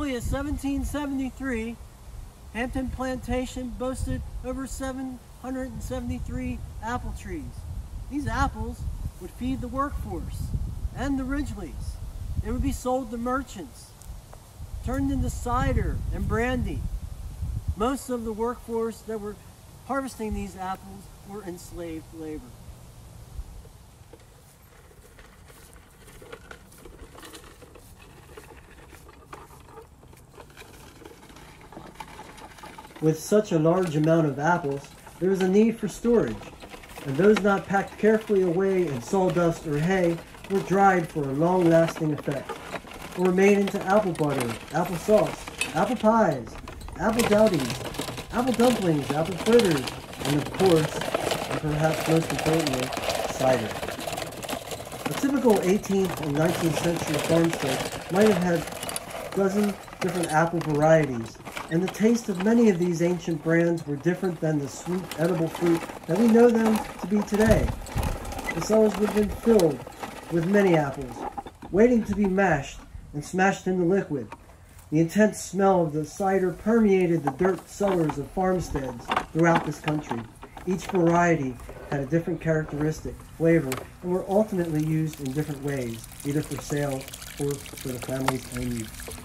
Early as 1773, Hampton Plantation boasted over 773 apple trees. These apples would feed the workforce and the Ridgelys. They would be sold to merchants, turned into cider and brandy. Most of the workforce that were harvesting these apples were enslaved labor. With such a large amount of apples, there was a need for storage, and those not packed carefully away in sawdust or hay were dried for a long-lasting effect, or made into apple butter, apple sauce, apple pies, apple dowdies, apple dumplings, apple fritters, and of course, and perhaps most importantly, cider. A typical 18th and 19th century farmstead might have had a dozen different apple varieties, and the taste of many of these ancient brands were different than the sweet edible fruit that we know them to be today. The cellars would have been filled with many apples, waiting to be mashed and smashed into liquid. The intense smell of the cider permeated the dirt cellars of farmsteads throughout this country. Each variety had a different characteristic, flavor, and were ultimately used in different ways, either for sale or for the family's own use.